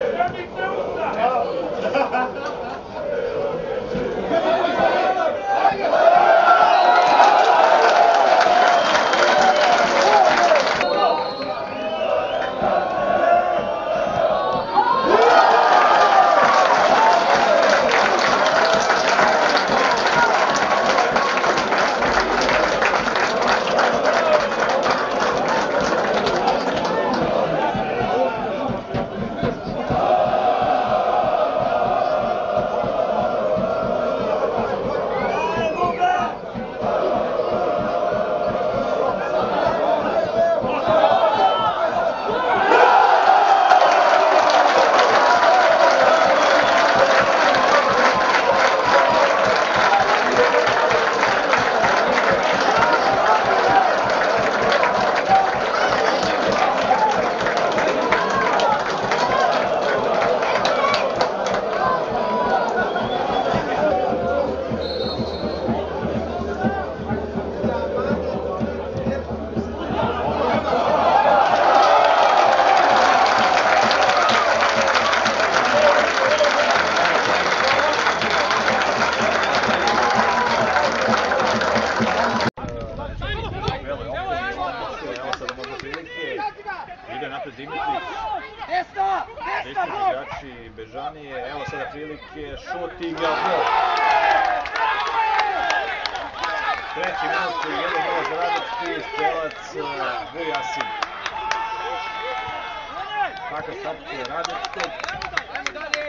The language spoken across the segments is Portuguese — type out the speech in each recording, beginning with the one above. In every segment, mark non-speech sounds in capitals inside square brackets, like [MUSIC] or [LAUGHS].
32 side. [LAUGHS] foi assim. Vaca está esperada. Vai mudar ali.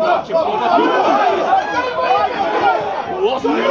Probaj! Dobra! Će podati u osnovi. Nije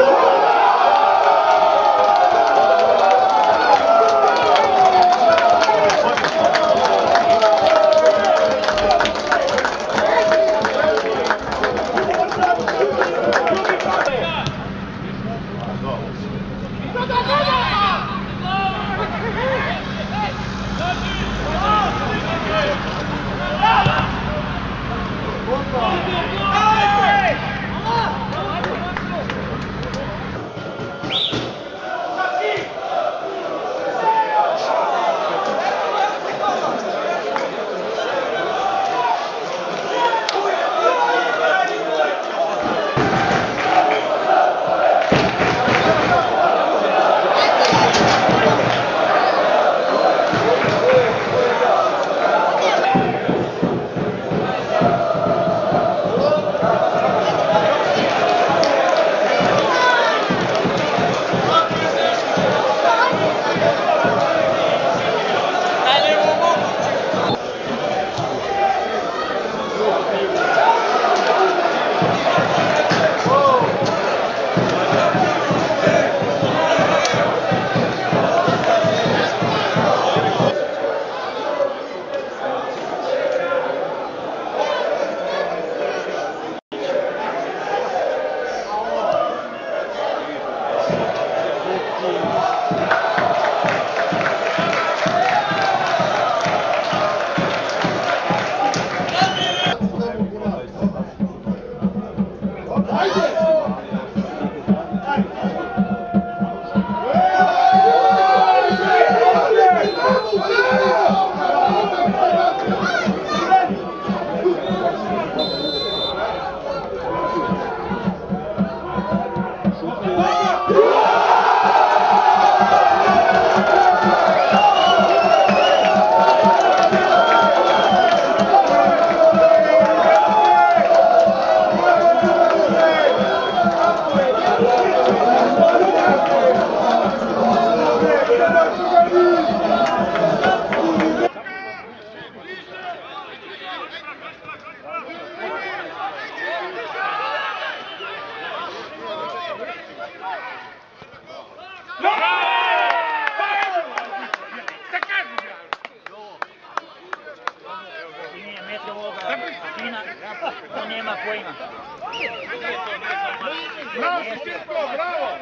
metra ovoga Kina, to nema pojma. Bravo, Sitko, bravo!